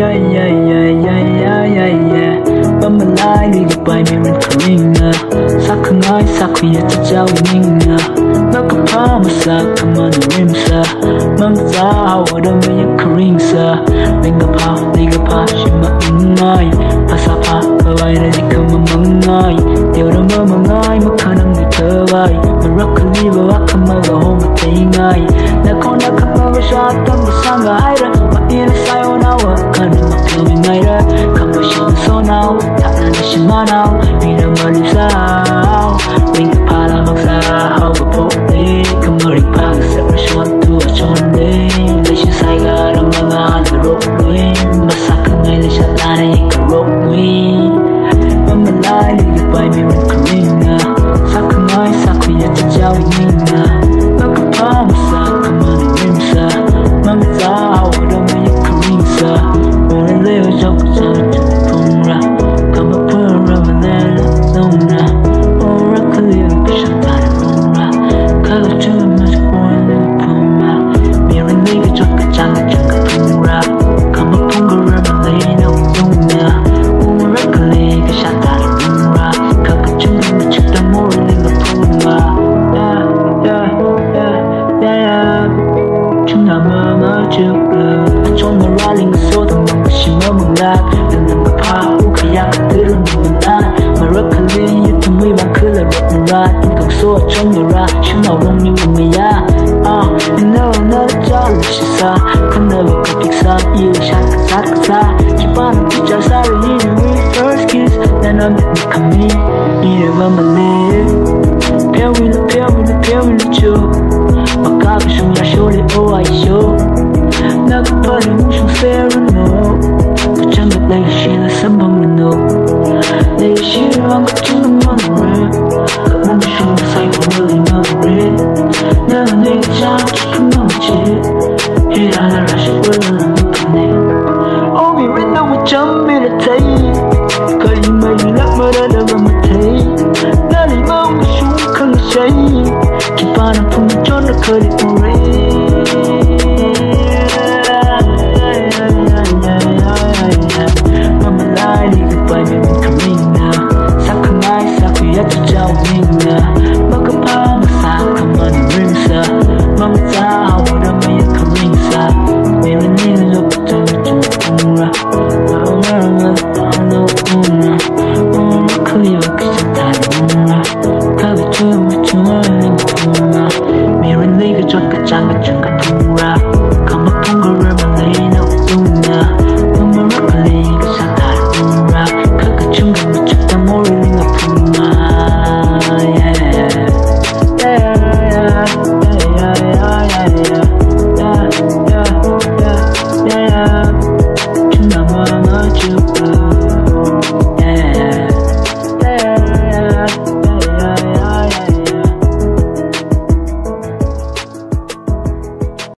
yeah yeah yeah yeah yeah yeah yeah បំមិនឡាយនេះបាយមានមិនគ្រីងណាសាក់ងាយសាក់វាទៅចៅវិញណាមកកផមសាក់កមិនវិញសាមិនសាអវដមានគ្រីងសាវិញកផវិញកផឈិមងាយភាសាផបើយនេះកុំមិនងាយទៅរមមិនងាយមកខាងនេះទៅបាយរកគ្នាបើអត់មកហូមតែងាយ na wa kana makami ngaira Kama shima so now, taka na shima now. Mina malisao, linga makula rokura Inkang so chonga ra Shima rong ni umaya Ah, no, no, jalo shisa Kana waka piksa Iyo shat kasa kasa. Chipana picha sari yini we first kiss Then I'm in kami Ire ba mali Pia we Mama, I'm heart.